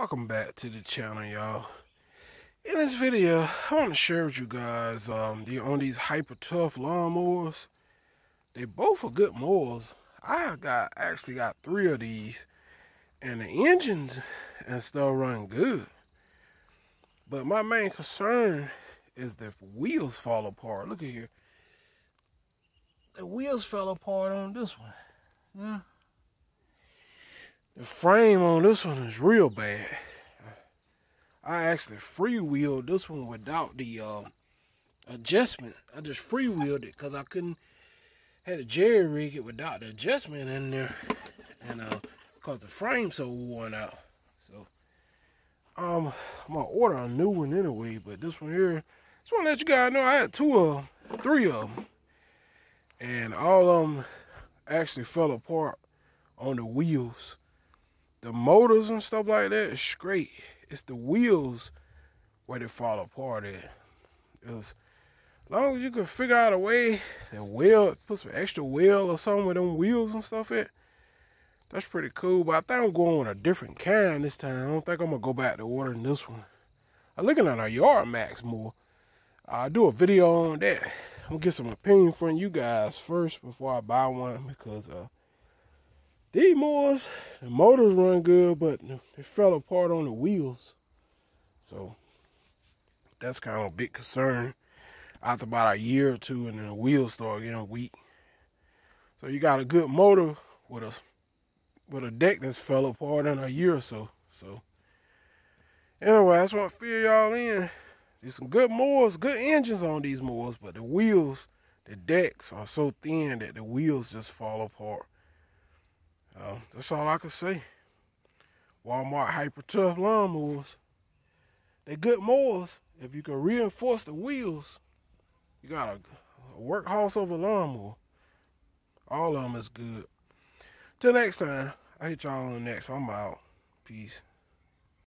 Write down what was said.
welcome back to the channel y'all. In this video i want to share with you guys um the on these hyper tough lawnmowers they both are good mowers. I got actually got three of these and the engines and stuff run good. But my main concern is the wheels fall apart. Look at here. The wheels fell apart on this one. Yeah the frame on this one is real bad. I actually freewheeled this one without the uh, adjustment. I just freewheeled it because I couldn't had to jerry rig it without the adjustment in there, and uh, because the frame so worn out. So um, I'm gonna order a new one anyway. But this one here, just want to let you guys know I had two of them, three of them, and all of them actually fell apart on the wheels the motors and stuff like that is great. It's the wheels where they fall apart at. As long as you can figure out a way and wheel, put some extra wheel or something with them wheels and stuff at, that's pretty cool. But I think I'm going with a different kind this time. I don't think I'm gonna go back to ordering this one. I'm looking at a Yard Max more. I'll do a video on that. I'm gonna get some opinion from you guys first before I buy one because uh these mowers, the motors run good, but they fell apart on the wheels. So that's kind of a big concern. After about a year or two, and then the wheels start getting weak. So you got a good motor with a with a deck that's fell apart in a year or so. So anyway, I just want to fill y'all in. There's some good mowers, good engines on these mowers, but the wheels, the decks are so thin that the wheels just fall apart. Uh, that's all I can say. Walmart Hyper Tough lawnmowers. They're good mowers. If you can reinforce the wheels, you got a, a workhorse of a lawnmower. All of them is good. Till next time, I hit y'all on the next. I'm out. Peace.